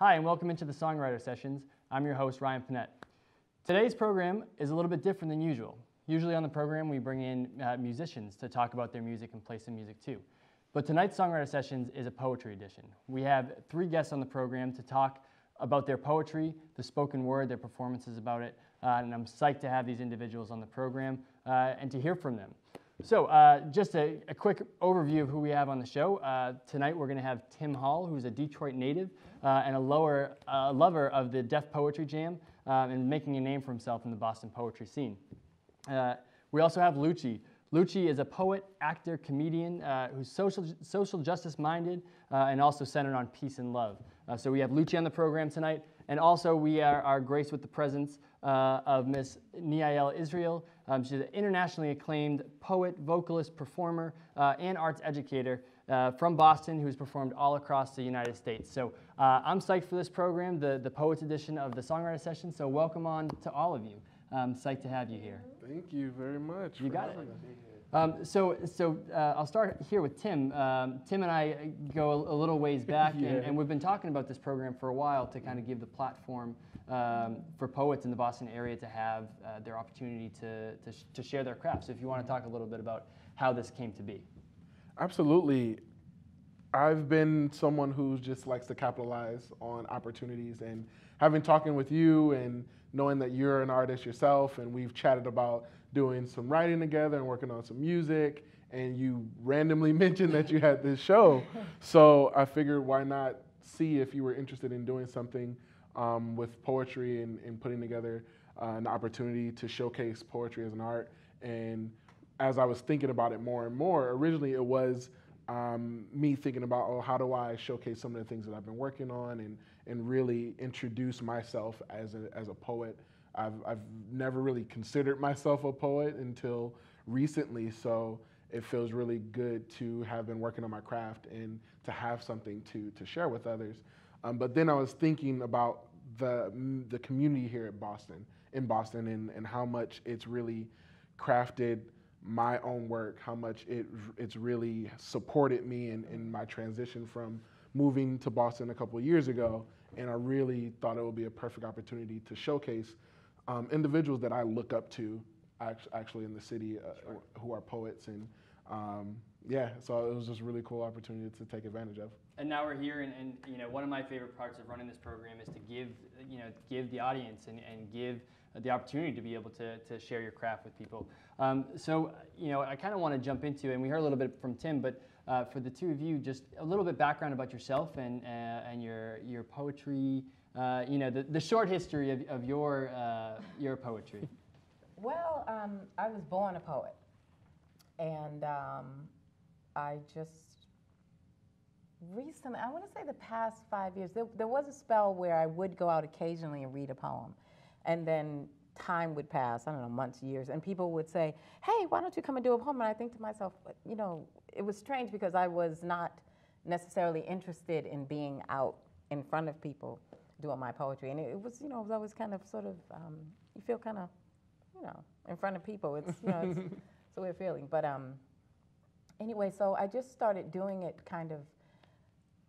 Hi, and welcome into the Songwriter Sessions. I'm your host, Ryan Pinette. Today's program is a little bit different than usual. Usually on the program, we bring in uh, musicians to talk about their music and play some music too. But tonight's Songwriter Sessions is a poetry edition. We have three guests on the program to talk about their poetry, the spoken word, their performances about it, uh, and I'm psyched to have these individuals on the program uh, and to hear from them. So, uh, just a, a, quick overview of who we have on the show. Uh, tonight, we're going to have Tim Hall, who's a Detroit native uh, and a lower, uh, lover of the Def Poetry Jam um, and making a name for himself in the Boston poetry scene. Uh, we also have Lucci. Lucci is a poet, actor, comedian uh, who's social, social justice minded and also centered on peace and love. so, we have Lucci on the program tonight. And also, we are, are graced with the presence uh, of Miss Neiel Israel. Um, she's an internationally acclaimed poet, vocalist, performer, uh, and arts educator uh, from Boston who's performed all across the United States. So uh, I'm psyched for this program, the, the Poets edition of the Songwriter Session. So welcome on to all of you. I'm psyched to have you here. Thank you very much. You got it. Um, so, so uh, I'll start here with Tim. Um, Tim and I go a, a little ways back, yeah. and, and, we've been talking about this program for a while to kind of give the platform um, for poets in the Boston area to have uh, their opportunity to, to, sh- to, share their craft. So, if you want to talk a little bit about how this came to be. Absolutely. I've been someone who just likes to capitalize on opportunities, and having talking with you and knowing that you're an artist yourself, and we've chatted about doing some writing together and working on some music. And you randomly mentioned that you had this show. So I figured why not see if you were interested in doing something um, with poetry and, and putting together uh, an opportunity to showcase poetry as an art. And as I was thinking about it more and more, originally it was um, me thinking about, oh, how do I showcase some of the things that I've been working on and, and really introduce myself as a, as a poet I've, I've never really considered myself a poet until recently, so it feels really good to have been working on my craft and to have something to, to share with others. Um, but then I was thinking about the, the community here at Boston, in Boston, and, and how much it's really crafted my own work, how much it, it's really supported me in, in my transition from moving to Boston a couple of years ago. And I really thought it would be a perfect opportunity to showcase um, individuals that I look up to actually in the city uh, sure. who are poets and um, yeah, so it was just a really cool opportunity to take advantage of. And now we're here, and, and, you know one of my favorite parts of running this program is to give you know give the audience and, and give the opportunity to be able to, to share your craft with people. Um, so you know I kind of want to jump into, and we heard a little bit from Tim, but uh, for the two of you, just a little bit background about yourself and uh, and your your poetry uh, you know, the, the short history of, of your, uh, your poetry. Well, um, I was born a poet. And um, I just recently, I want to say the past five years, there, there was a spell where I would go out occasionally and read a poem. And then time would pass, I don't know, months, years, and people would say, hey, why don't you come and do a poem? And I think to myself, you know, it was strange because I was not necessarily interested in being out in front of people doing my poetry. And it, was, you know, it was always kind of sort of, um, you feel kind of, you know, in front of people. It's, you know, it's, it's a weird feeling. But um, anyway, so I just started doing it kind of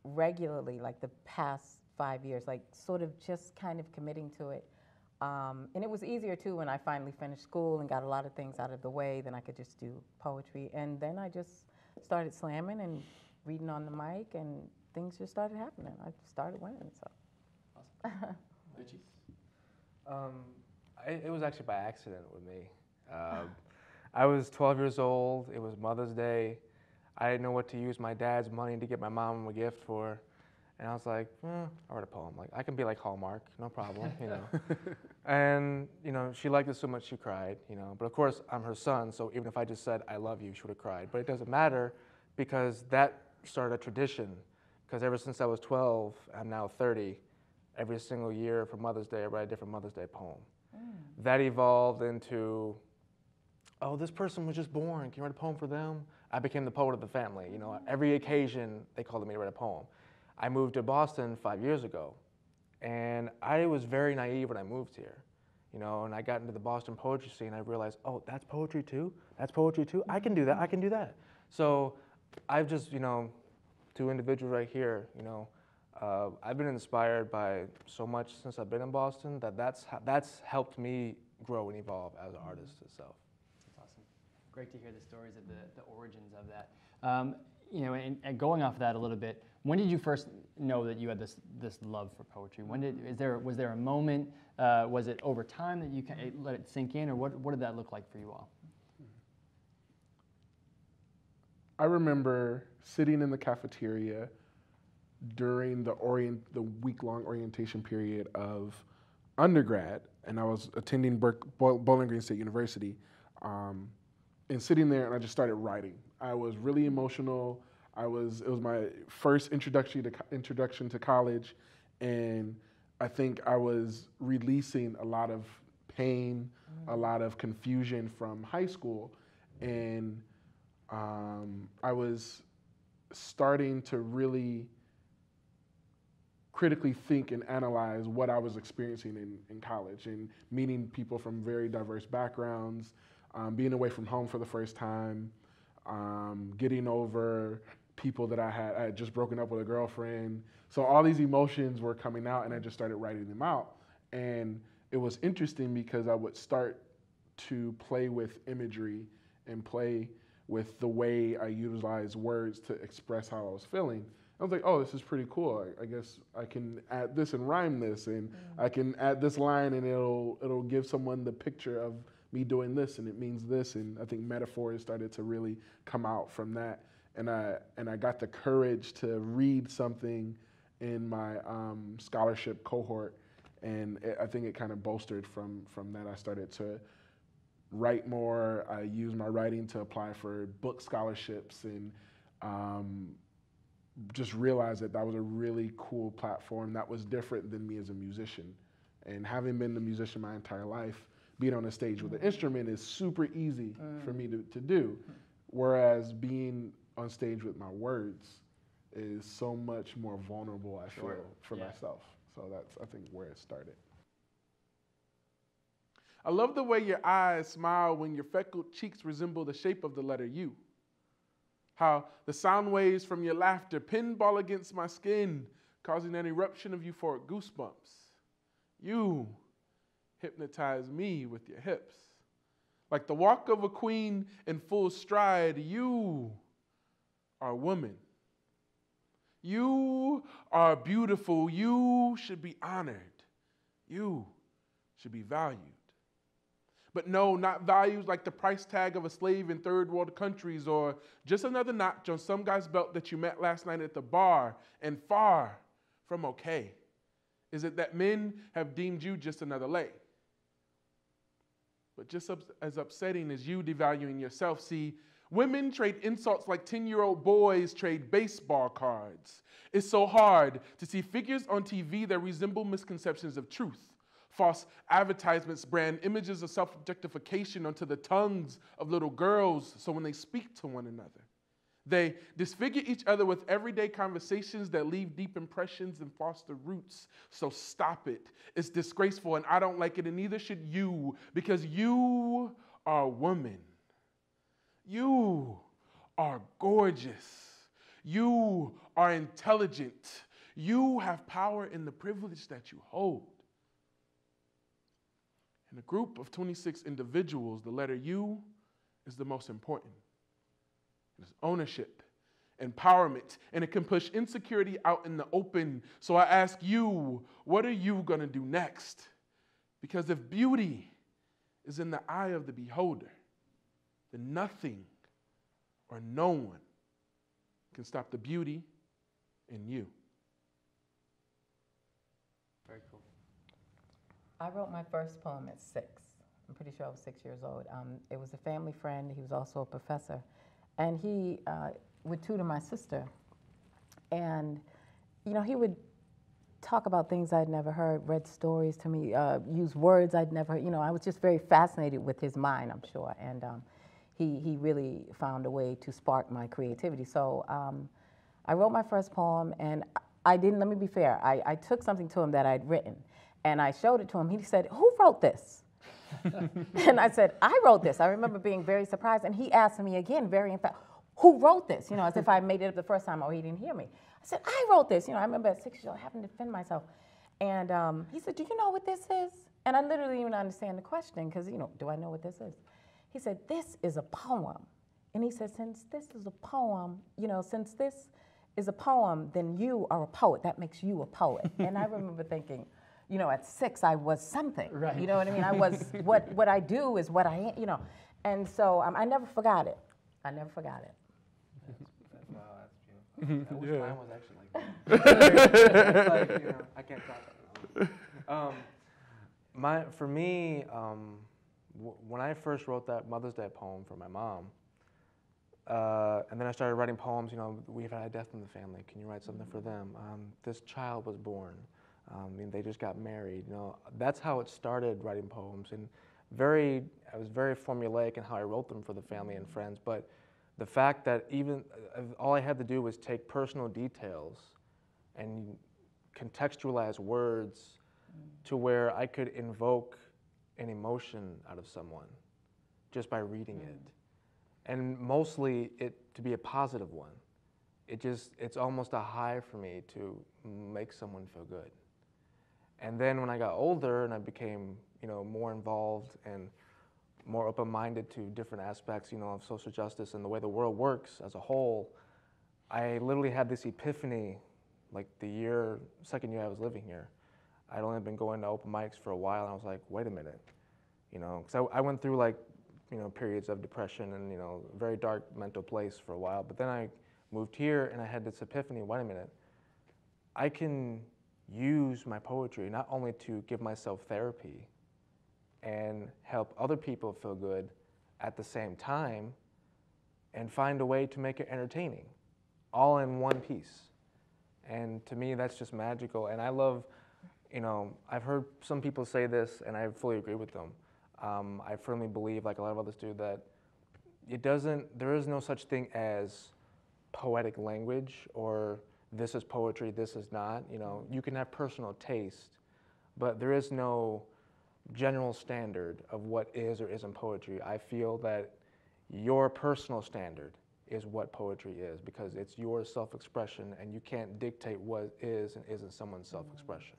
regularly, like the past five years, like sort of just kind of committing to it. Um, and it was easier too when I finally finished school and got a lot of things out of the way. Then I could just do poetry. And then I just started slamming and reading on the mic, and things just started happening. I started winning. So. um, I, it was actually by accident with me. Um, I was 12 years old. It was Mother's Day. I didn't know what to use my dad's money to get my mom a gift for. And I was like, eh, I wrote a poem. Like I can be like Hallmark, no problem, you know. and you know, she liked it so much she cried, you know. But of course, I'm her son, so even if I just said I love you, she would have cried. But it doesn't matter because that started a tradition. Because ever since I was 12, I'm now 30 every single year for Mother's Day, I write a different Mother's Day poem. Mm. That evolved into, oh, this person was just born. Can you write a poem for them? I became the poet of the family. You know, every occasion they called me to write a poem. I moved to Boston five years ago, and I was very naive when I moved here. You know, and I got into the Boston poetry scene. I realized, oh, that's poetry too. That's poetry too. I can do that. I can do that. So, I've just, you know, two individuals right here. You know, Uh, I've been inspired by so much since I've been in Boston that that's, that's helped me grow and evolve as an artist itself. Great to hear the stories of the, the origins of that. Um, you know, and, and going off of that a little bit, when did you first know that you had this this love for poetry? When did is there was there a moment? Uh, was it over time that you can, it let it sink in, or what what did that look like for you all? I remember sitting in the cafeteria during the orient the week long orientation period of undergrad, and I was attending Berk, Bowling Green State University, um, and sitting there, and I just started writing. I was really emotional. I was it was my first introduction to introduction to college, and I think I was releasing a lot of pain, a lot of confusion from high school, and um, I was starting to really critically think and analyze what I was experiencing in, in college and meeting people from very diverse backgrounds, um, being away from home for the first time, um, getting over people that I had, I had just broken up with a girlfriend. So all these emotions were coming out and I just started writing them out. And it was interesting because I would start to play with imagery and play with the way I utilize words to express how I was feeling. I was like, oh, this is pretty cool. I, I guess I can add this and rhyme this, and I can add this line, and it'll it'll give someone the picture of me doing this, and it means this. And I think metaphors started to really come out from that, and I and I got the courage to read something in my um, scholarship cohort, and it, I think it kind of bolstered from from that. I started to write more. I used my writing to apply for book scholarships and um, just realized that that was a really cool platform that was different than me as a musician. And having been a musician my entire life, being on a stage with an mm. instrument is super easy mm. for me to, to do. Whereas being on stage with my words is so much more vulnerable, I Sure. feel, for Yeah. myself. So that's, I think, where it started. I love the way your eyes smile when your freckled cheeks resemble the shape of the letter U. How the sound waves from your laughter pinball against my skin, causing an eruption of euphoric goosebumps. You hypnotize me with your hips. Like the walk of a queen in full stride, you are a woman. You are beautiful. You should be honored. You should be valued. But no, not values like the price tag of a slave in third world countries or just another notch on some guy's belt that you met last night at the bar and far from okay. Is it that men have deemed you just another lay? But just as upsetting as you devaluing yourself, see, women trade insults like 10 year old boys trade baseball cards. It's so hard to see figures on TV that resemble misconceptions of truth. False advertisements brand images of self objectification onto the tongues of little girls so when they speak to one another, they disfigure each other with everyday conversations that leave deep impressions and foster roots. So stop it. It's disgraceful and I don't like it, and neither should you, because you are a woman. You are gorgeous. You are intelligent. You have power in the privilege that you hold. In a group of 26 individuals, the letter U is the most important. It's ownership, empowerment, and it can push insecurity out in the open. So I ask you, what are you going to do next? Because if beauty is in the eye of the beholder, then nothing or no one can stop the beauty in you. Very cool. I wrote my first poem at six. I'm pretty sure I was six years old. Um, it was a family friend. He was also a professor. And he uh, would tutor my sister. And, you know, he would talk about things I'd never heard, read stories to me, uh, use words I'd never heard. You know, I was just very fascinated with his mind, I'm sure. And um, he, he really found a way to spark my creativity. So um, I wrote my first poem, and I didn't, let me be fair, I, I took something to him that I'd written, and I showed it to him. He said, Who wrote this? and I said, I wrote this. I remember being very surprised, and he asked me again, very emphatic, Who wrote this? You know, as if I made it up the first time or he didn't hear me. I said, I wrote this. You know, I remember at six years old having to defend myself. And um, he said, Do you know what this is? And I literally didn't even understand the question because, you know, do I know what this is? He said, This is a poem. And he said, Since this is a poem, you know, since this is a poem, then you are a poet. That makes you a poet. and I remember thinking, you know, at six, I was something. Right. You know what I mean? I was, what, what I do is what I am, you know. And so um, I never forgot it. I never forgot it. Wow, that's beautiful. I wish Yeah. mine was actually like that. like, you know, I can't top it. Um, my, for me, um, w- when I first wrote that Mother's Day poem for my mom, uh, and then I started writing poems, you know, we've had a death in the family. Can you write something for them? Um, this child was born. Um, I mean, they just got married. You know, that's how it started writing poems, and very, I was very formulaic in how I wrote them for the family and friends. But the fact that even uh, all I had to do was take personal details and contextualize words to where I could invoke an emotion out of someone just by reading it. And mostly it to be a positive one. It just, it's almost a high for me to make someone feel good. And then when I got older and I became, you know, more involved and more open-minded to different aspects, you know, of social justice and the way the world works as a whole, I literally had this epiphany, like the year, second year I was living here. I'd only been going to open mics for a while, and I was like, wait a minute, you know, because I, I went through like, you know, periods of depression and you know, very dark mental place for a while. But then I moved here, and I had this epiphany. Wait a minute, I can use my poetry not only to give myself therapy and help other people feel good at the same time and find a way to make it entertaining all in one piece. And to me that's just magical. And i love you know i've heard some people say this and i fully agree with them. Um, i firmly believe like a lot of others do that it doesn't there is no such thing as poetic language or this is poetry this is not you know you can have personal taste but there is no general standard of what is or isn't poetry i feel that your personal standard is what poetry is because it's your self-expression and you can't dictate what is and isn't someone's self-expression.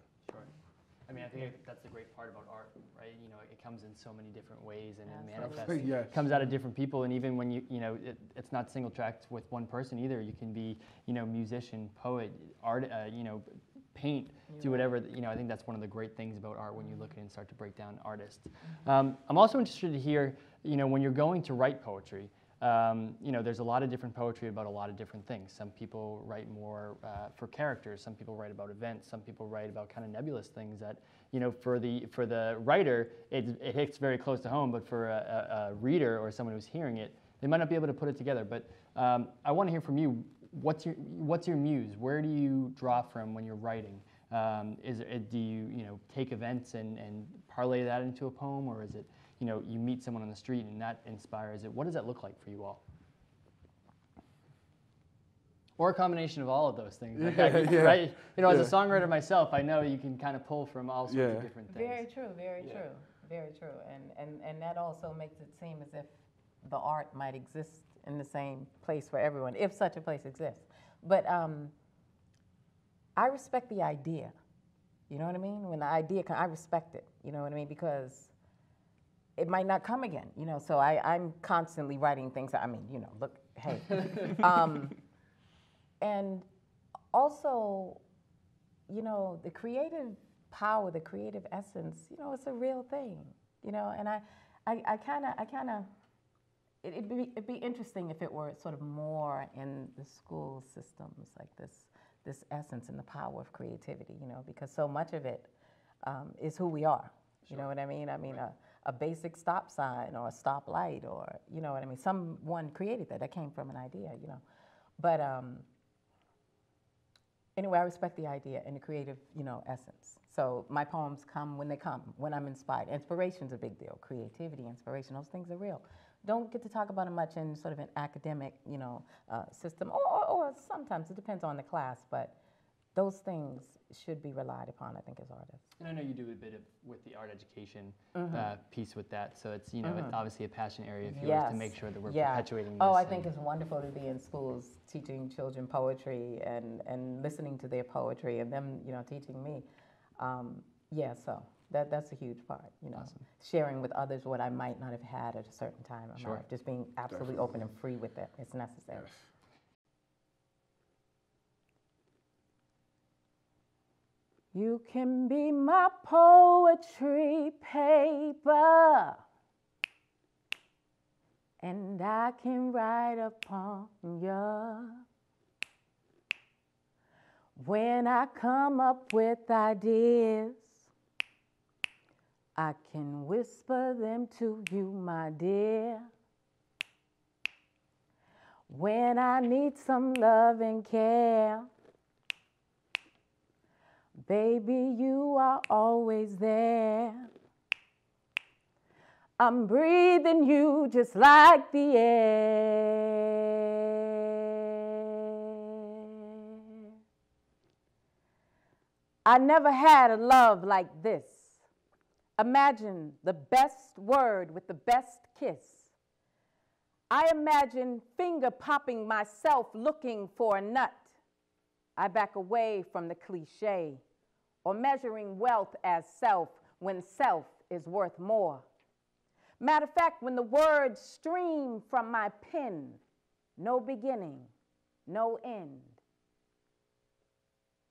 I mean, I think that's the great part about art, right? You know, it comes in so many different ways and it Absolutely. manifests. Yes. comes out of different people, and even when you, you know, it, it's not single tracked with one person either. You can be, you know, musician, poet, art, uh, you know, paint, do whatever. You know, I think that's one of the great things about art when you look at it and start to break down artists. Um, I'm also interested to hear, you know, when you're going to write poetry. Um, you know, there's a lot of different poetry about a lot of different things. Some people write more uh, for characters. Some people write about events. Some people write about kind of nebulous things that, you know, for the for the writer, it, it hits very close to home. But for a, a, a reader or someone who's hearing it, they might not be able to put it together. But um, I want to hear from you. What's your what's your muse? Where do you draw from when you're writing? Um, is it, do you you know take events and, and parlay that into a poem, or is it you know you meet someone on the street and that inspires it? What does that look like for you all? Or a combination of all of those things, like Yeah, that, yeah, right? You know, as a songwriter myself, I know you can kind of pull from all sorts Yeah. of different things. Very true, very Yeah. true, very true. And, and, and that also makes it seem as if the art might exist in the same place for everyone, if such a place exists. But um, I respect the idea. You know what I mean? When the idea comes, I respect it. You know what I mean? Because it might not come again. You know, so I, I'm constantly writing things. I mean, you know, look, hey. um, and also, you know, the creative power, the creative essence, you know, it's a real thing, you know, and I, I kind of, I kind of, it, it'd, be, it'd be interesting if it were sort of more in the school systems, like this, this essence and the power of creativity, you know, because so much of it um, is who we are. You know what I mean? I mean, a, a basic stop sign or a stop light or, you know what I mean? Someone created that. That came from an idea, you know. But um, anyway, I respect the idea and the creative, you know, essence. So my poems come when they come, when I'm inspired. Inspiration's a big deal. Creativity, inspiration, those things are real. Don't get to talk about it much in sort of an academic, you know, uh, system, or, or, or sometimes it depends on the class. But those things should be relied upon, I think, as artists. And I know you do a bit of with the art education Mm-hmm. uh, piece with that, so it's you know it's obviously a passion area of yours Yes. to make sure that we're Yeah. perpetuating this. Oh, I think it's wonderful to be in schools teaching children poetry and, and listening to their poetry and them, you know, teaching me. Um, yeah, so that, that's a huge part, you know, sharing with others what I might not have had at a certain time in Sure. life. Just being absolutely open and free with it. It's necessary. Yes. You can be my poetry paper, and I can write upon you. When I come up with ideas, I can whisper them to you, my dear. When I need some love and care, Baby, you are always there. I'm breathing you just like the air. I never had a love like this. Imagine the best word with the best kiss. I imagine finger popping myself looking for a nut. I back away from the cliche or measuring wealth as self when self is worth more. Matter of fact, when the words stream from my pen, no beginning, no end,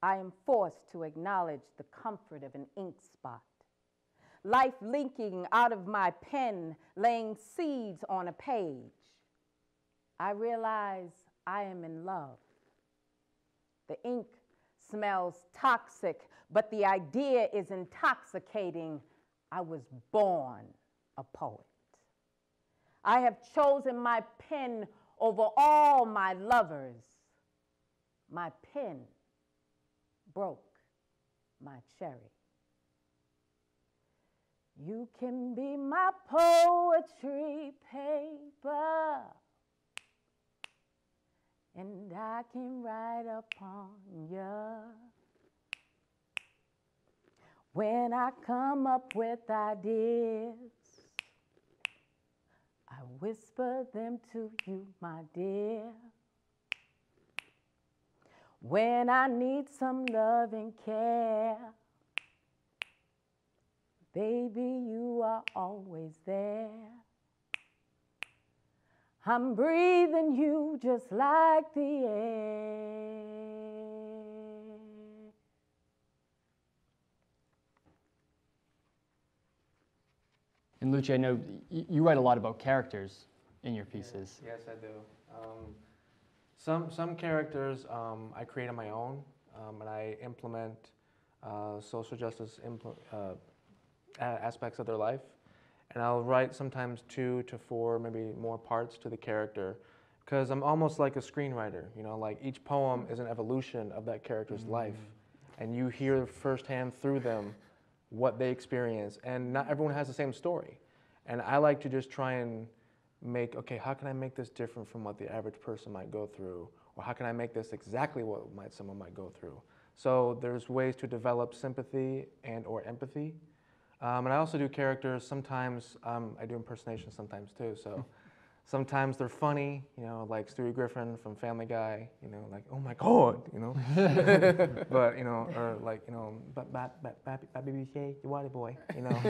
I am forced to acknowledge the comfort of an ink spot. Life linking out of my pen, laying seeds on a page. I realize I am in love. The ink smells toxic, but the idea is intoxicating. I was born a poet. I have chosen my pen over all my lovers. My pen broke my cherry. You can be my poetry paper and I can write upon you. When I come up with ideas, I whisper them to you, my dear. When I need some love and care, baby, you are always there. I'm breathing you just like the air. And Lucci, I know you write a lot about characters in your pieces. Yes, I do. Um, some some characters um, I create on my own, um, and I implement uh, social justice impl- uh, aspects of their life. And I'll write sometimes two to four, maybe more parts to the character, because I'm almost like a screenwriter. You know, like each poem is an evolution of that character's mm-hmm. life, and you hear firsthand through them what they experience. And not everyone has the same story. And I like to just try and make okay how can i make this different from what the average person might go through or how can i make this exactly what might someone might go through so there's ways to develop sympathy and or empathy um, and i also do characters sometimes um, i do impersonations sometimes too so sometimes they're funny you know like stewie griffin from family guy you know like oh my god you know but you know or like you know baby you water boy you know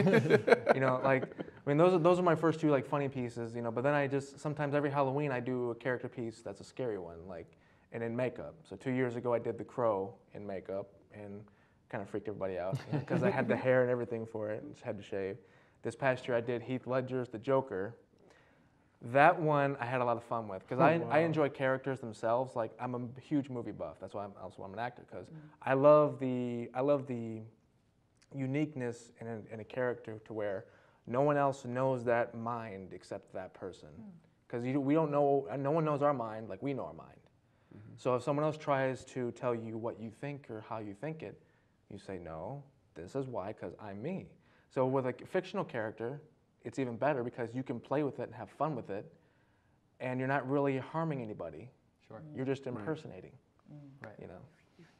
you know like I mean, those are, those are my first two like funny pieces, you know. But then I just sometimes every Halloween I do a character piece that's a scary one, like and in makeup. So two years ago I did the Crow in makeup and kind of freaked everybody out because I had the hair and everything for it, and just had to shave. This past year I did Heath Ledger's The Joker. That one I had a lot of fun with because oh, I, I enjoy characters themselves. Like I'm a huge movie buff. That's why I'm also I'm an actor because mm. I love the I love the uniqueness in a, in a character to where no one else knows that mind except that person. Hmm. Because we don't know, no one knows our mind like we know our mind. Mm-hmm. So if someone else tries to tell you what you think or how you think it, you say, no, this is why, because I'm me. So with a fictional character, it's even better because you can play with it and have fun with it, and you're not really harming anybody. Sure. You're just impersonating, Right. you know.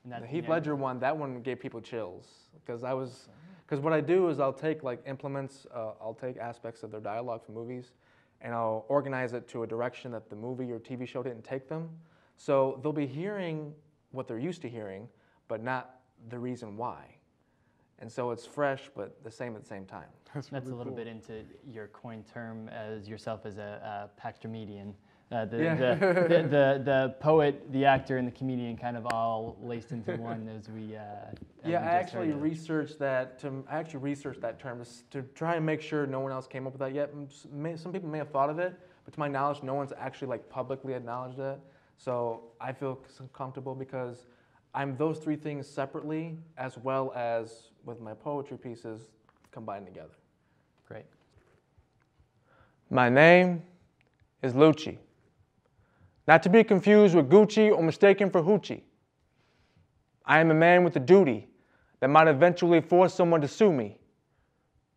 And that- The Heath yeah. Ledger one, that one gave people chills because I was, because what I do is I'll take like implements, uh, I'll take aspects of their dialogue from movies, and I'll organize it to a direction that the movie or TV show didn't take them. So they'll be hearing what they're used to hearing, but not the reason why. And so it's fresh, but the same at the same time. That's, That's really a little cool. bit into your coin term as yourself as a, a Paxtermedian. Uh, the, Yeah. the, the, the, the poet, the actor, and the comedian kind of all laced into one as we. Uh, as we Yeah, I actually heard it. researched that. To I actually researched that term to, to try and make sure no one else came up with that yet. M- s- may- Some people may have thought of it, but to my knowledge, no one's actually like publicly acknowledged it. So I feel c- comfortable because I'm those three things separately, as well as with my poetry pieces combined together. Great. My name is Lucci. Not to be confused with Gucci or mistaken for Hoochie. I am a man with a duty that might eventually force someone to sue me.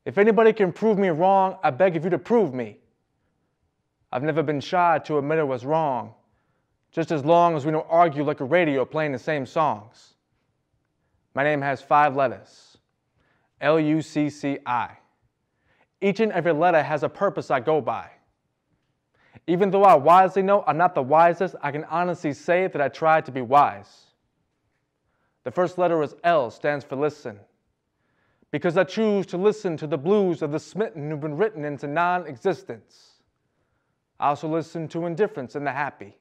If anybody can prove me wrong, I beg of you to prove me. I've never been shy to admit I was wrong, just as long as we don't argue like a radio playing the same songs. My name has five letters L U C C I. Each and every letter has a purpose I go by. Even though I wisely know I'm not the wisest, I can honestly say that I tried to be wise. The first letter is L, stands for listen. Because I choose to listen to the blues of the smitten who've been written into non existence. I also listen to indifference and the happy.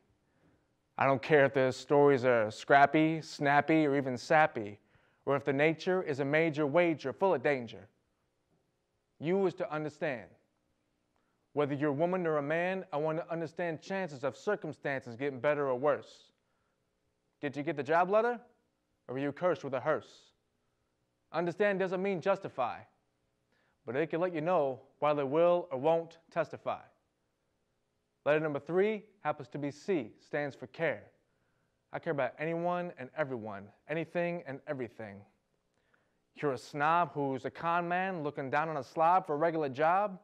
I don't care if the stories are scrappy, snappy, or even sappy, or if the nature is a major wager full of danger. You is to understand. Whether you're a woman or a man, I want to understand chances of circumstances getting better or worse. Did you get the job letter? Or were you cursed with a hearse? Understand doesn't mean justify, but it can let you know why they will or won't testify. Letter number three happens to be C, stands for care. I care about anyone and everyone, anything and everything. You're a snob who's a con man looking down on a slob for a regular job?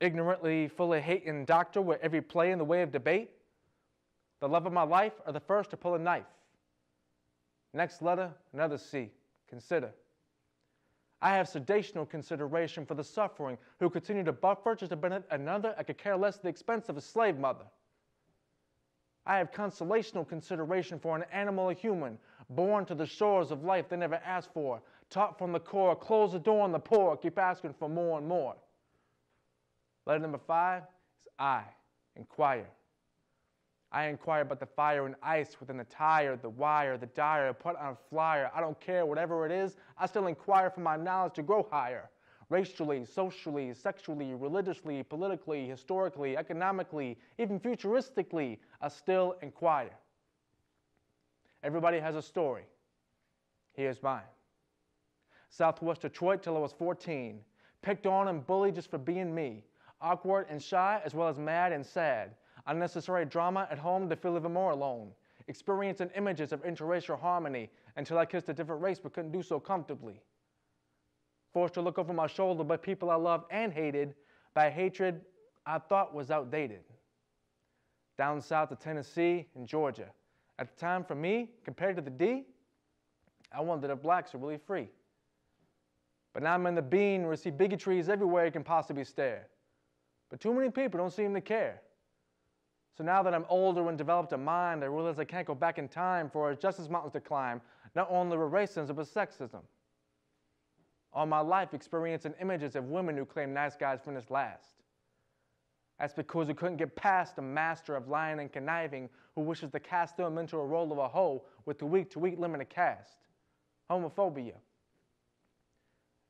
Ignorantly full of hate and doctor with every play in the way of debate? The love of my life are the first to pull a knife. Next letter, another C. Consider. I have sedational consideration for the suffering who continue to buffer just to benefit another I could care less at the expense of a slave mother. I have consolational consideration for an animal or human, born to the shores of life they never asked for, taught from the core, close the door on the poor, keep asking for more and more. Letter number five is I, inquire. I inquire about the fire and ice within the tire, the wire, the dire, put on a flyer. I don't care, whatever it is, I still inquire for my knowledge to grow higher. Racially, socially, sexually, religiously, politically, historically, economically, even futuristically, I still inquire. Everybody has a story. Here's mine. Southwest Detroit till I was 14. Picked on and bullied just for being me. Awkward and shy, as well as mad and sad. Unnecessary drama at home to feel even more alone. Experiencing images of interracial harmony until I kissed a different race but couldn't do so comfortably. Forced to look over my shoulder by people I loved and hated by hatred I thought was outdated. Down south to Tennessee and Georgia. At the time, for me, compared to the D, I wondered if blacks are really free. But now I'm in the bean where I see bigotries everywhere you can possibly stare. But too many people don't seem to care. So now that I'm older and developed a mind, I realize I can't go back in time for justice mountains to climb, not only with racism, but sexism. All my life experiencing images of women who claim nice guys finished last. That's because we couldn't get past the master of lying and conniving who wishes to cast them into a role of a hoe with the weak to weak limited cast. Homophobia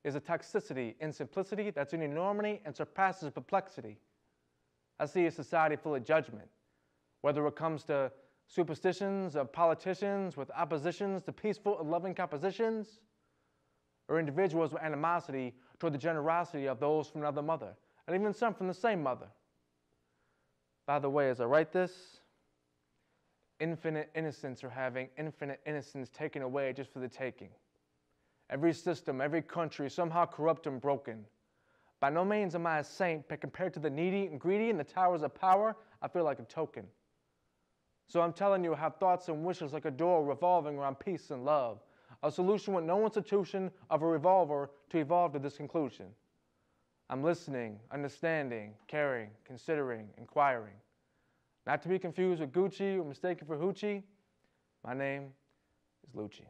is a toxicity in simplicity that's enormity and surpasses perplexity. I see a society full of judgment, whether it comes to superstitions of politicians with oppositions to peaceful and loving compositions, or individuals with animosity toward the generosity of those from another mother, and even some from the same mother. By the way, as I write this, infinite innocence are having infinite innocence taken away just for the taking. Every system, every country somehow corrupt and broken. By no means am I a saint, but compared to the needy and greedy in the towers of power, I feel like a token. So I'm telling you, I have thoughts and wishes like a door revolving around peace and love. A solution with no institution of a revolver to evolve to this conclusion. I'm listening, understanding, caring, considering, inquiring. Not to be confused with Gucci or mistaken for Hoochie, my name is Lucci.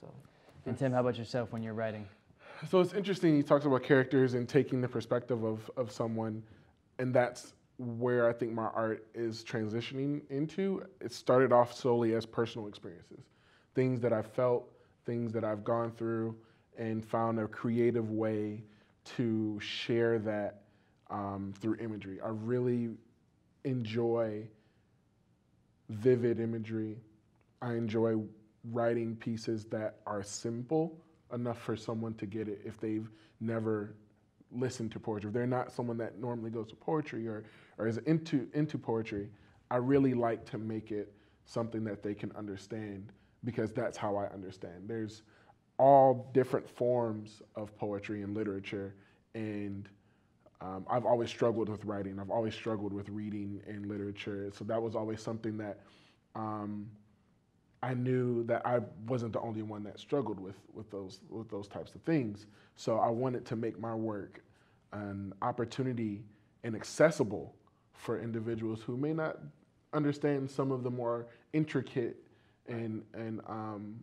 So, And Tim, how about yourself when you're writing? So it's interesting. He talks about characters and taking the perspective of, of someone, and that's where I think my art is transitioning into. It started off solely as personal experiences, things that I felt, things that I've gone through, and found a creative way to share that um, through imagery. I really enjoy vivid imagery. I enjoy writing pieces that are simple enough for someone to get it if they've never listened to poetry. If they're not someone that normally goes to poetry or, or is into, into poetry, I really like to make it something that they can understand because that's how I understand. There's all different forms of poetry and literature, and um, I've always struggled with writing. I've always struggled with reading and literature. So that was always something that um, I knew that I wasn't the only one that struggled with, with, those, with those types of things. So I wanted to make my work an opportunity and accessible for individuals who may not understand some of the more intricate and, and um,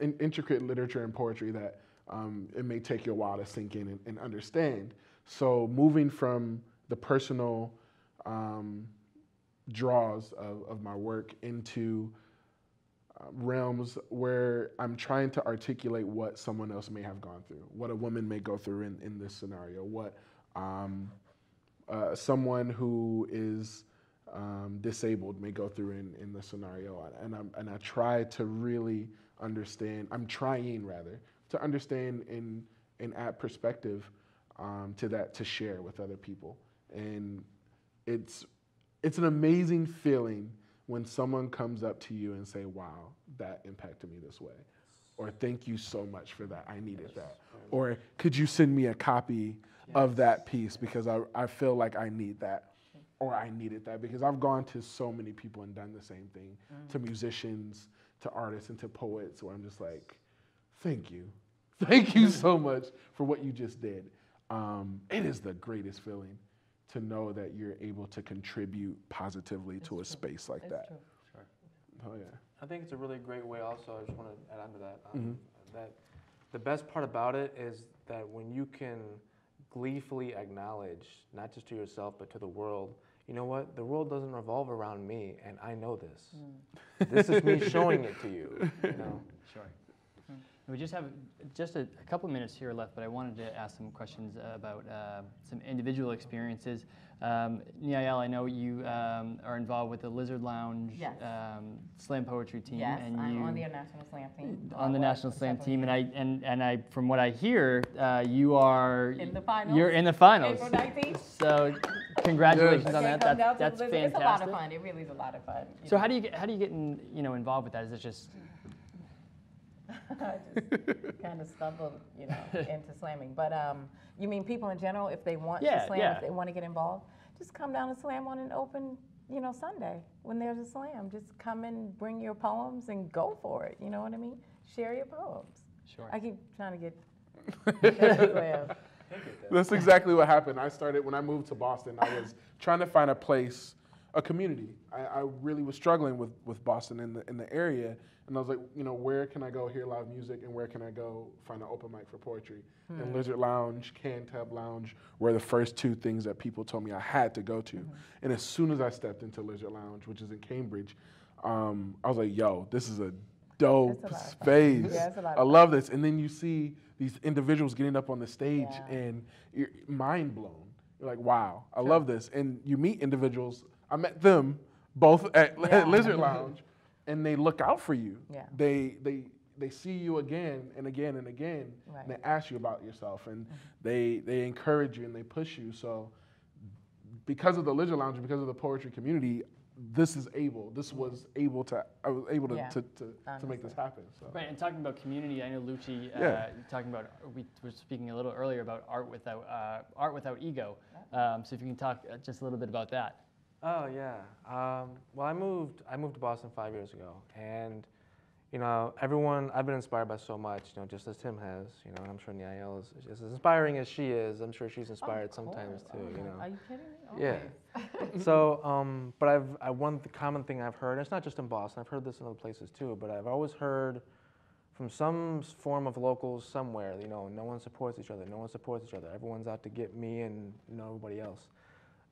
in, intricate literature and poetry that um, it may take you a while to sink in and, and understand. So moving from the personal um, draws of, of my work into realms where I'm trying to articulate what someone else may have gone through, what a woman may go through in, in this scenario, what um, uh, someone who is um, disabled may go through in, in the scenario. And, I'm, and I try to really understand, I'm trying rather, to understand and, and add perspective um, to that to share with other people. And it's, it's an amazing feeling when someone comes up to you and say, wow, that impacted me this way. Or thank you so much for that. I needed that. Or could you send me a copy of that piece because I, I feel like I need that. Or I needed that because I've gone to so many people and done the same thing to musicians, to artists, and to poets where I'm just like, thank you. Thank you so much for what you just did. Um, it is the greatest feeling to know that you're able to contribute positively to a space like It's that. true. Oh yeah. I think it's a really great way. Also, I just want to add on to that. Um, Mhm. That the best part about it is that when you can gleefully acknowledge, not just to yourself but to the world, you know what? The world doesn't revolve around me, and I know this. This is me showing it to you. You know. Sure. We just have just a, a couple minutes here left, but I wanted to ask some questions about uh, some individual experiences. Um, Neiel, I know you um, are involved with the Lizard Lounge Yes. um, slam poetry team, Yes, and I'm you on the national slam team. on the national slam team, and. I and, and I from what I hear, uh, you are In the finals. You're in the finals. April 19th. So congratulations Yes. on that. That's, that's Lizard. It's a lot of fun. It really is a lot of fun. So know. how do you get how do you get in, you know involved with that? Is it just I just kind of stumbled, you know, into slamming. But um, you mean people in general, if they want Yeah, to slam, yeah. if they want to get involved, just come down and slam on an open, you know, Sunday when there's a slam. Just come and bring your poems and go for it. You know what I mean? Share your poems. sure? I keep trying to get. segue. That's exactly what happened. I started when I moved to Boston. I was trying to find a place, a community. I, I really was struggling with, with Boston in the in the area, and I was like, you know, where can I go hear live music, and where can I go find an open mic for poetry? And Lizard Lounge, Cantab Lounge were the first two things that people told me I had to go to. And as soon as I stepped into Lizard Lounge, which is in Cambridge, um, I was like, yo, this is a dope a lot of fun. space. Yeah, it's a lot I love this. And then you see these individuals getting up on the stage Yeah. and you're mind blown. You're like, wow, I love this. And you meet individuals. I met them both at, Yeah. at Lizard Lounge, and they look out for you. Yeah. They they they see you again and again and again, Right. and they ask you about yourself, and they they encourage you and they push you. So because of the Lizard Lounge, because of the poetry community, this is able. This was able to. I was able to Yeah. to, to, to make this happen. So Right, and talking about community, I know Lucci, uh, Yeah. talking about, we were speaking a little earlier about art without, uh, art without ego. Um, so if you can talk uh, just a little bit about that. Oh yeah. Um, well, I moved. I moved to Boston five years ago, and you know, everyone. I've been inspired by so much. You know, just as Tim has. You know, and I'm sure Neiel is as inspiring as she is. I'm sure she's inspired sometimes too. Oh, You know. Are you kidding me? Yeah. So, um, but I've I, one the common thing I've heard. And it's not just in Boston. I've heard this in other places too. But I've always heard from some form of locals somewhere. You know, no one supports each other. No one supports each other. Everyone's out to get me and nobody else.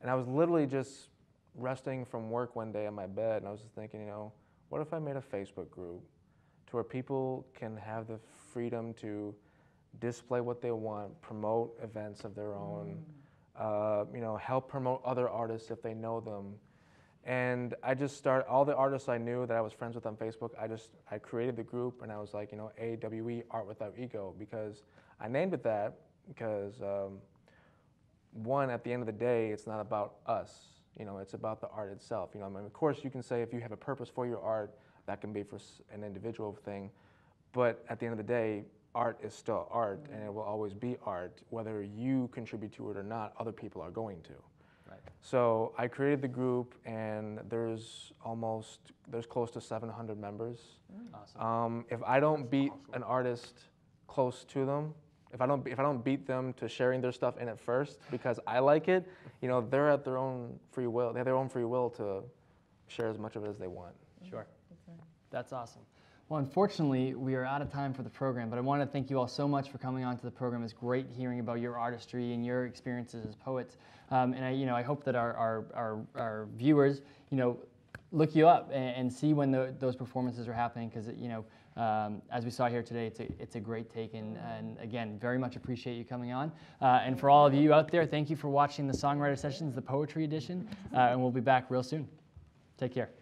And I was literally just resting from work one day in my bed, and I was just thinking, you know, what if I made a Facebook group to where people can have the freedom to display what they want, promote events of their own, uh, you know, help promote other artists if they know them. And I just started, all the artists I knew that I was friends with on Facebook, I just, I created the group and I was like, you know, AWE, Art Without Ego, because I named it that because um, one, at the end of the day, it's not about us. You know, it's about the art itself. You know, I mean, of course, you can say if you have a purpose for your art, that can be for an individual thing. But at the end of the day, art is still art, and it will always be art. Whether you contribute to it or not, other people are going to. Right. So I created the group, and there's almost there's close to 700 members. Awesome. Um, if I don't beat an artist close to them, if I don't if I don't beat them to sharing their stuff in it first because I like it, you know, they're at their own free will. They have their own free will to share as much of it as they want. Sure. That's awesome. Well, unfortunately, we are out of time for the program, but I want to thank you all so much for coming on to the program. It's great hearing about your artistry and your experiences as poets. Um, and I, you know, I hope that our, our, our, our viewers, you know, look you up and, and see when the, those performances are happening because, you know, um, as we saw here today, it's a, it's a great take. And, and again, very much appreciate you coming on. Uh, and for all of you out there, thank you for watching the Songwriter Sessions, the Poetry Edition. Uh, and we'll be back real soon. Take care.